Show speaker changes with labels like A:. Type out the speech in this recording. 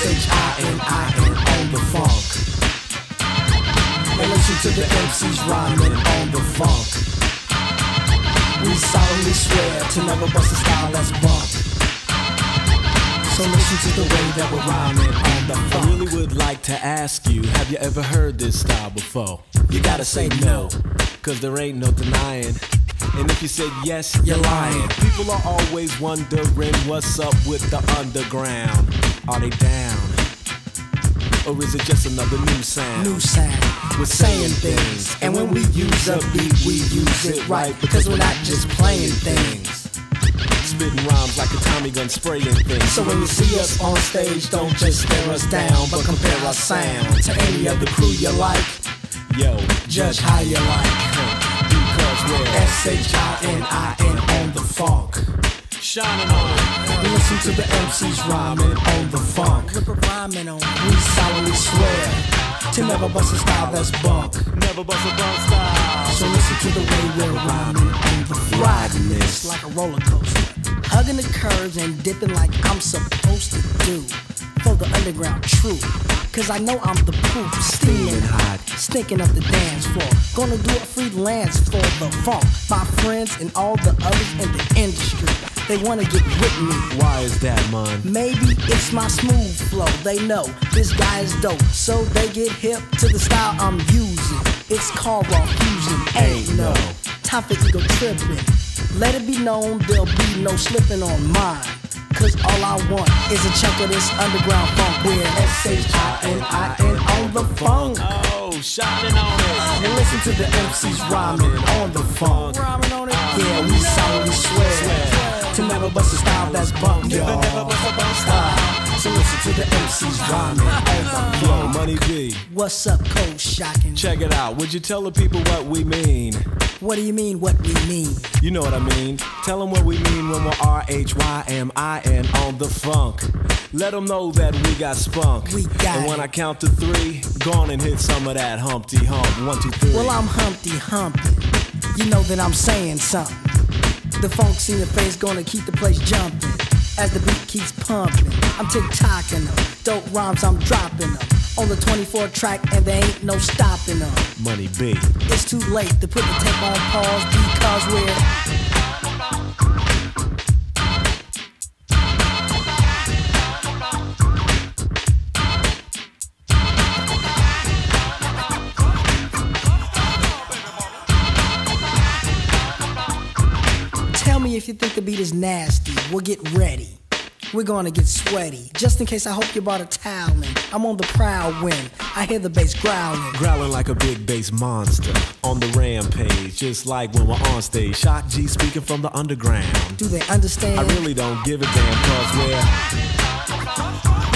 A: S-H-I-N-I-N on the funk. And listen to the MCs rhyming on the funk. We solemnly swear to never bust a style that's bunk. So listen to the way that we're rhyming on the funk.
B: I really would like to ask you, have you ever heard this style before? You gotta say no, cause there ain't no denying. And if you said yes, you're lying. People are always wondering what's up with the underground. Are they down? Or is it just another new sound?
A: New sound.
B: We're saying things.
A: And when we use a beat, we use it right. Because we're not just playing things.
B: Spitting rhymes like a Tommy gun spraying things.
A: So when you see us on stage, don't just stare us down, but compare our sound to any other crew you like.
B: Yo,
A: Judge how you like.
B: because we're
A: S-H-I-N-I-N on the funk.
B: Shining on.
A: We listen to the MCs rhyming on the funk. Rhyming on. We solemnly swear to never bust a style that's bunk.
B: Never bust a bump style.
A: So listen to the way we're rhyming on the funk. Riding this like a roller coaster. Hugging the curves and dipping like I'm supposed to do. For the underground true. Cause I know I'm the proof. Steaming hot. Stinking up the dance floor. Gonna do a freelance for the funk. My friends and all the others in the industry. They wanna get with me.
B: Why is that, man?
A: Maybe it's my smooth flow. They know this guy is dope, so they get hip to the style I'm using. It's called raw fusion. Ain't no time for ego tripping. Let it be known there'll be no slipping on mine. Cause all I want is a chunk of this underground funk. We're S-H-I-N-I-N on the funk.
B: Oh, shining on it.
A: And listen to the MCs rhyming on the funk. Rhyming on it. Yeah, we solemnly swear to never bust a style that's bunk, y'all. So listen to the MCs rhyming on the
B: Yo. Money B,
A: What's up, Cold Shocking?
B: check it out. Would you tell the people what we mean?
A: What do you mean, what we mean?
B: You know what I mean. Tell them what we mean when we're R-H-Y-M-I-N on the funk. Let them know that we got spunk.
A: We got
B: And when
A: it.
B: I count to three, go on and hit some of that Humpty Hump. One, two, three.
A: Well, I'm Humpty Humping. You know that I'm saying something. The funk's in your face gonna keep the place jumping. As the beat keeps pumping, I'm tick-tocking them. Dope rhymes, I'm dropping them. On the 24 track, and there ain't no stopping them.
B: Money B.
A: It's too late to put the tape on pause because we're if you think the beat is nasty. We'll get ready. We're gonna get sweaty. Just in case, I hope you brought a towel in. I'm on the prowl when I hear the bass growling.
B: Growling like a big bass monster on the rampage, just like when we're on stage. Shock G speaking from the underground.
A: Do they understand?
B: I really don't give a damn cause we're